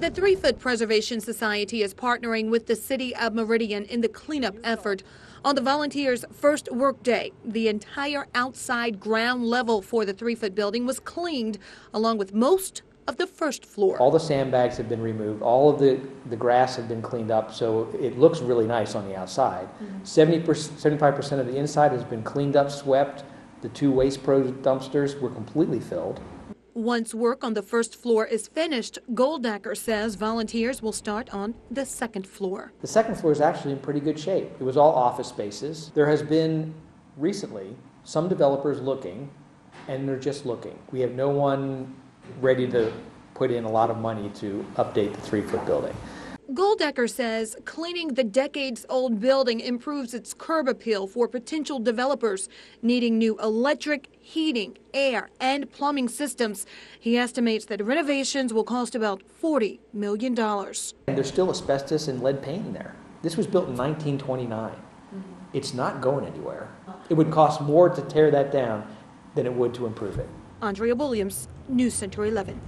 The Threefoot Preservation Society is partnering with the city of Meridian in the cleanup effort. On the volunteers' first workday, the entire outside ground level for the Threefoot building was cleaned, along with most of the first floor. All the sandbags have been removed, all of the, the grass have been cleaned up, so it looks really nice on the outside. Mm-hmm. 70 75% of the inside has been cleaned up, swept. The two Waste Pro dumpsters were completely filled. Once work on the first floor is finished, Goldacker says volunteers will start on the second floor. The second floor is actually in pretty good shape. It was all office spaces. There has been recently some developers looking, and they're just looking. We have no one ready to put in a lot of money to update the Threefoot building. Goldacker says cleaning the decades old building improves its curb appeal for potential developers needing new electric, heating, air, and plumbing systems. He estimates that renovations will cost about $40 million. And there's still asbestos and lead paint in there. This was built in 1929. Mm-hmm. It's not going anywhere. It would cost more to tear that down than it would to improve it. Andrea Williams, News Center 11.